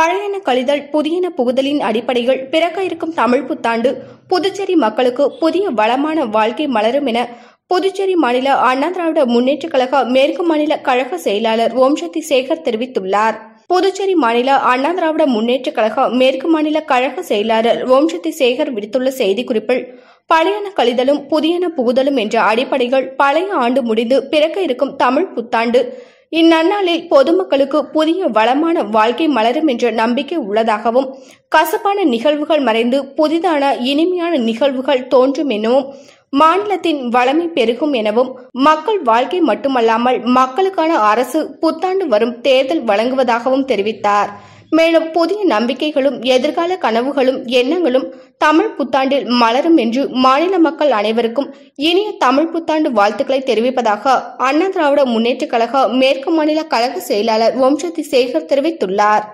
பழையன கழிதல் புதியன புகுதலின் அடிப்படையில் பிறக்க இருக்கும் தமிழ் புத்தாண்டு புதுச்சேரி மக்களுக்கு புதிய வளமான வாழ்க்கை மலரும் என புதுச்சேரி மாநில அண்ணா திராவிட முன்னேற்றக் கழக மேற்கு மாநில கழக செயலாளர் ஓம்சக்தி சேகர் தெரிவித்துள்ளார். புதுச்சேரி மாநில அண்ணா திராவிட முன்னேற்றக் கழக மேற்கு மாநில கழக செயலாளர் ஓம்சக்தி சேகர் விடுத்துள்ள செய்திக்குறிப்பில் பழையன கழிதலும் புதியன புகுதலும் என்ற அடிப்படைகள் பழைய ஆண்டு முடிந்து பிறக்க இருக்கும் தமிழ் புத்தாண்டு இந்நன்னாளில் பொதுமக்களுக்கு புதிய வளமான வாழ்க்கை மலரும் என்ற நம்பிக்கை உள்ளதாகவும் கசப்பான நிகழ்வுகள் மறைந்து புதிதான இனிமையான நிகழ்வுகள் தோன்றும் எனவும் மாநிலத்தின் வளமை பெருகும் எனவும் மக்கள் வாழ்க்கை மட்டுமல்லாமல் மக்களுக்கான அரசு புத்தாண்டு வரும் தேர்தல் வழங்குவதாகவும் தெரிவித்தார். மேலும் புதிய நம்பிக்கைகளும் எதிர்கால கனவுகளும் எண்ணங்களும் தமிழ் புத்தாண்டில் மலரும் என்று மாநில மக்கள் அனைவருக்கும் இனிய தமிழ் புத்தாண்டு வாழ்த்துக்களை தெரிவிப்பதாக அண்ணா திராவிட முன்னேற்றக் கழக மேற்கு மாநில கழக செயலாளர் வம்சதி சேகர் தெரிவித்துள்ளார்.